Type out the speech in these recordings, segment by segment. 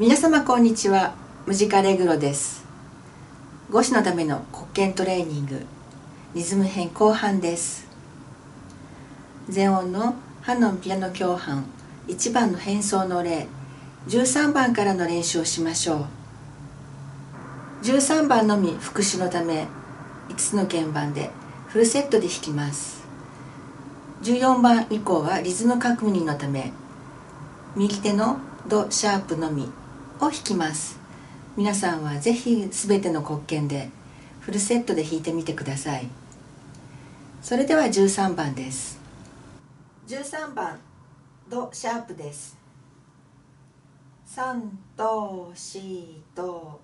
皆様こんにちは。ムジカレグロです。語師のための国権トレーニング。リズム編後半です。全音のハノンピアノ共犯。1番の変奏の例。13番からの練習をしましょう。13番のみ復習のため。5つの鍵盤で。フルセットで弾きます。14番以降はリズム確認のため。右手のドシャープのみ。を弾きます。皆さんはぜひ全ての黒鍵でフルセットで弾いてみてください。それでは13番です。13番ドシャープです。3と4と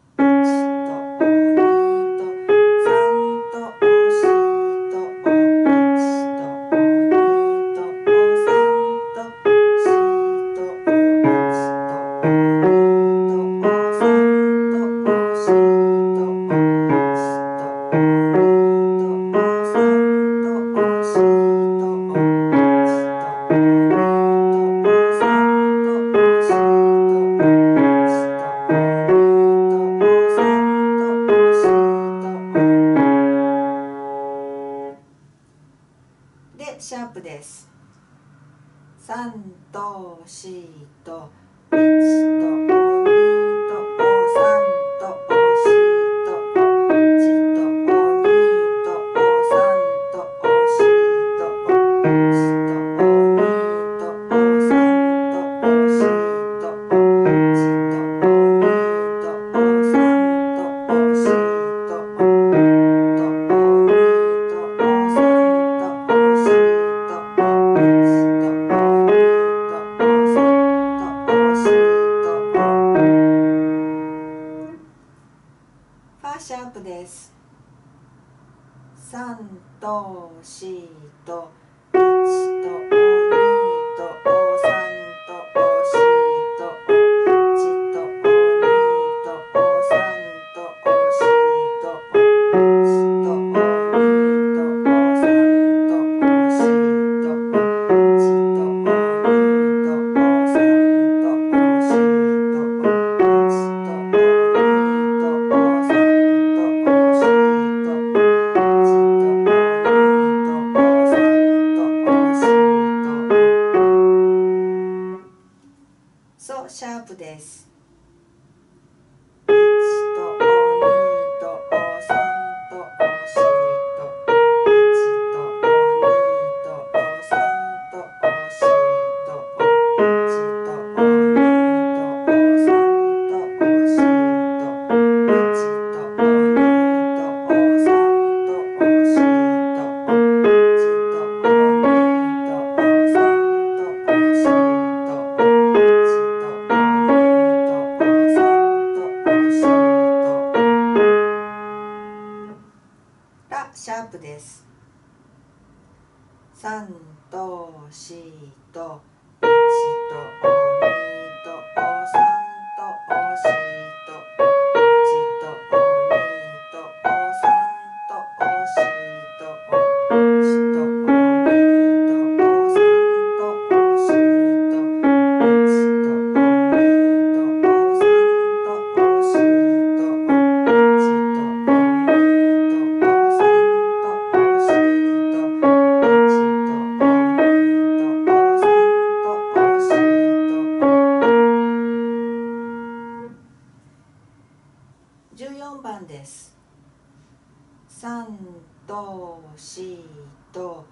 シャープです。3と4と。1 3と4とシャープです。3と4と1と。番です。3と4と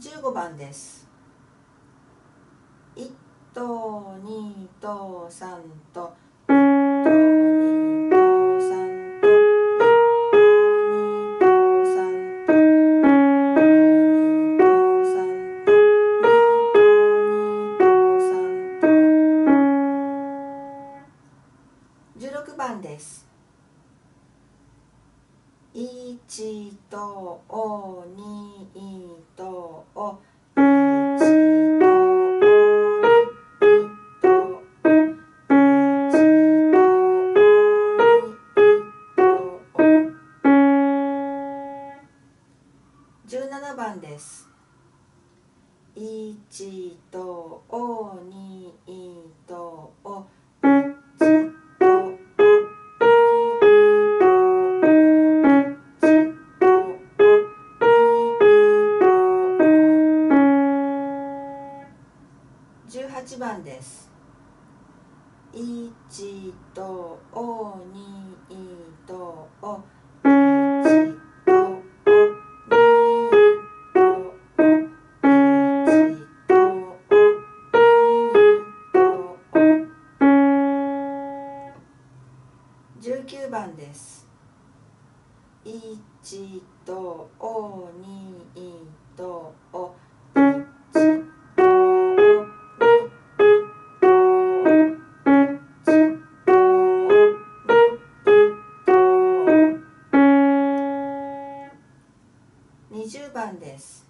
15番です1と2と3と17番です。1とお2とお18番です。1とお2とお一とおにとお一とお20番です。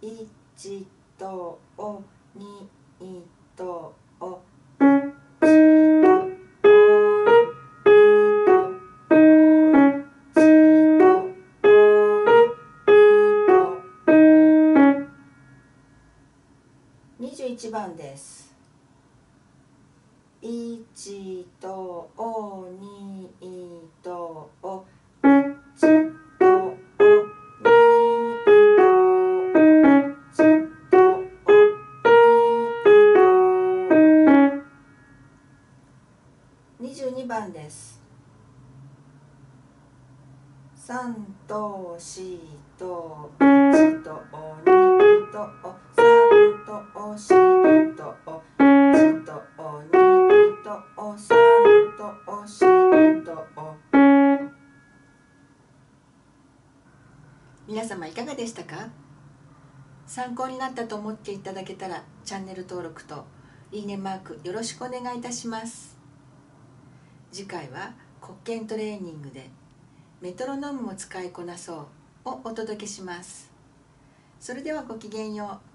一とおにとお番です。一とおにとお一とおにと一と22番です。三と四と一とおにとおとお四とお一とおにとお三とお四とお皆様いかがでしたか？参考になったと思っていただけたらチャンネル登録といいねマークよろしくお願いいたします。次回は国権トレーニングでメトロノームも使いこなそうをお届けします。それではごきげんよう。